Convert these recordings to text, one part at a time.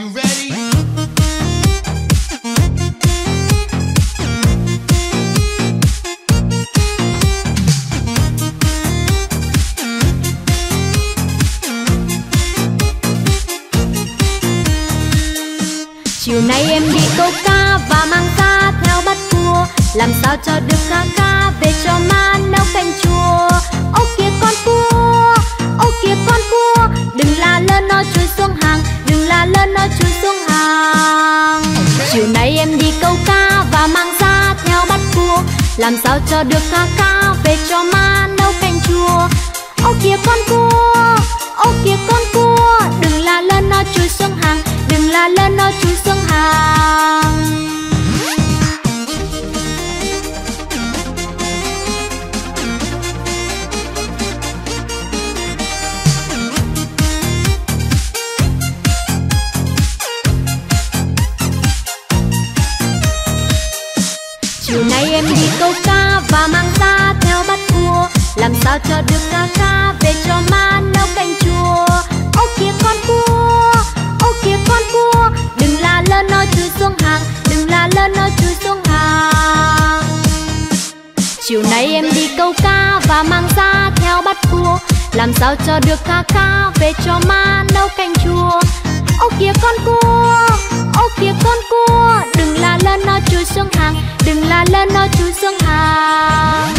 you ready? Chiều nay em đi câu cá và mang cá theo bắt cua Làm sao cho được cá cá về cho má Làm sao cho được ca ca về cho má nấu canh chua? Ô kìa con cua, ô kìa con cua Đừng la lên nó chui xuống hàng Đừng la lên nó chui xuống hàng. Được ca ca về cho má nấu canh chua. Ô kìa con cua, ô kìa con cua. Đừng la lên nó chui xuống hàng, đừng la lên nó chui xuống hàng. Chiều nay em đi câu cá và mang ra theo bắt cua. Làm sao cho được ca ca về cho má nấu canh chua. Ô kìa con cua, ô kìa con cua. Đừng la lên nó chui xuống hàng, đừng la lên nó chui xuống hàng.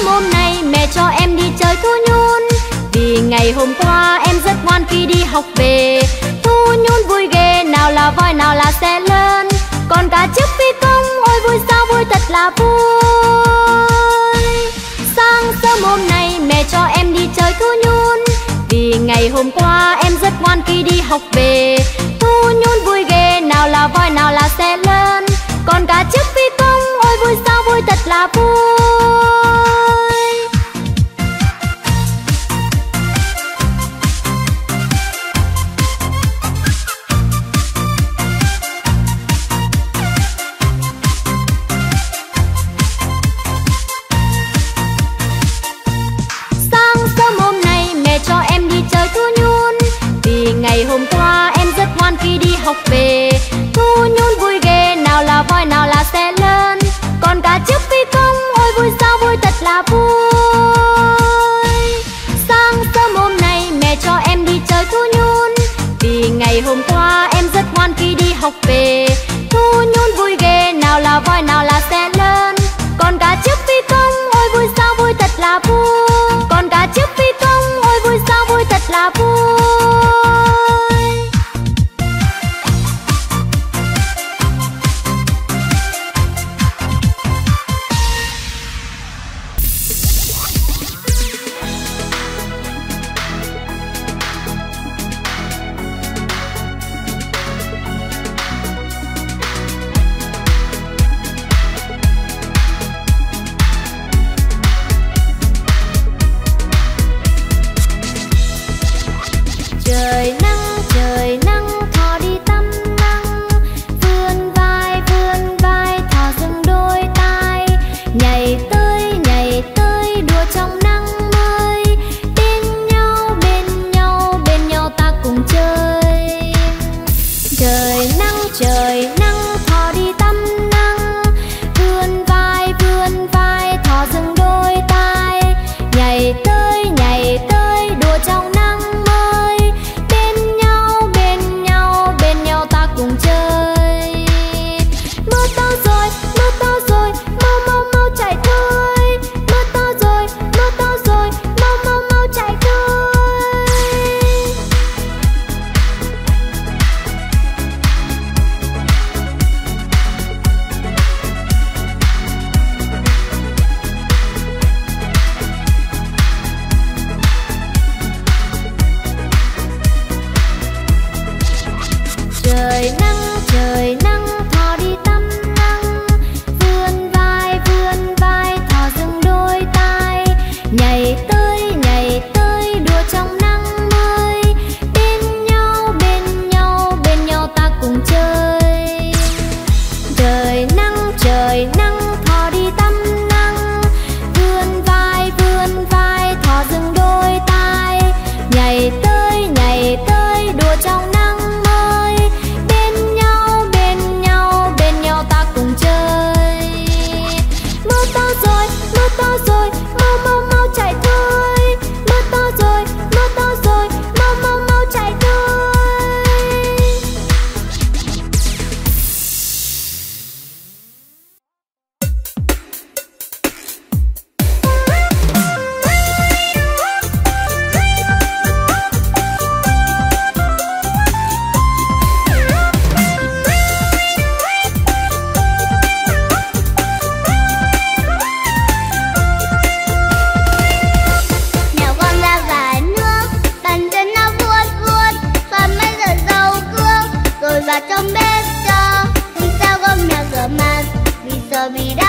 sớm hôm nay mẹ cho em đi chơi thu nhún Vì ngày hôm qua em rất ngoan khi đi học về. Thu nhún vui ghê, nào là voi nào là xe lớn Còn cả chiếc phi công, ôi vui sao vui thật là vui. Sáng sớm hôm nay mẹ cho em đi chơi thu nhún Vì ngày hôm qua em rất ngoan khi đi học về. Thu nhún vui ghê, nào là voi nào là xe lớn Còn cả chiếc phi công, ôi vui sao vui thật là vui. học về. Thu nhún vui ghê, nào là voi, nào là xe lớn còn cả chiếc phi công, ôi vui sao vui, thật là vui. Sáng sớm hôm nay, mẹ cho em đi chơi thu nhún. Vì ngày hôm qua, em rất ngoan khi đi học về. Thu nhún vui ghê, nào là voi, nào là vida.